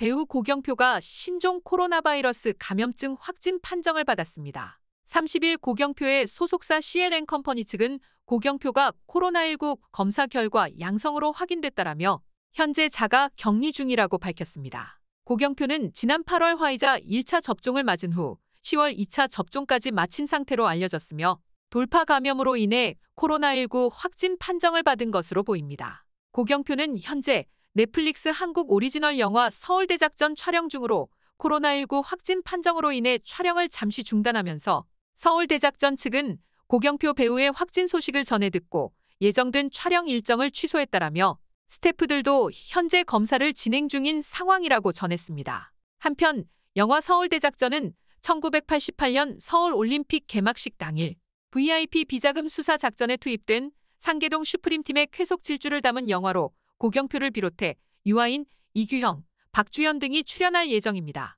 배우 고경표가 신종 코로나 바이러스 감염증 확진 판정을 받았습니다. 30일 고경표의 소속사 CLN 컴퍼니 측은 고경표가 코로나19 검사 결과 양성으로 확인됐다라며 현재 자가 격리 중이라고 밝혔습니다. 고경표는 지난 8월 화이자 1차 접종을 맞은 후 10월 2차 접종까지 마친 상태로 알려졌으며 돌파 감염으로 인해 코로나19 확진 판정을 받은 것으로 보입니다. 고경표는 현재 넷플릭스 한국 오리지널 영화 서울대작전 촬영 중으로 코로나19 확진 판정으로 인해 촬영을 잠시 중단하면서 서울대작전 측은 고경표 배우의 확진 소식을 전해 듣고 예정된 촬영 일정을 취소했다라며 스태프들도 현재 검사를 진행 중인 상황이라고 전했습니다. 한편 영화 서울대작전은 1988년 서울올림픽 개막식 당일 VIP 비자금 수사 작전에 투입된 상계동 슈프림팀의 쾌속 질주를 담은 영화로 고경표를 비롯해 유아인, 이규형, 박주현 등이 출연할 예정입니다.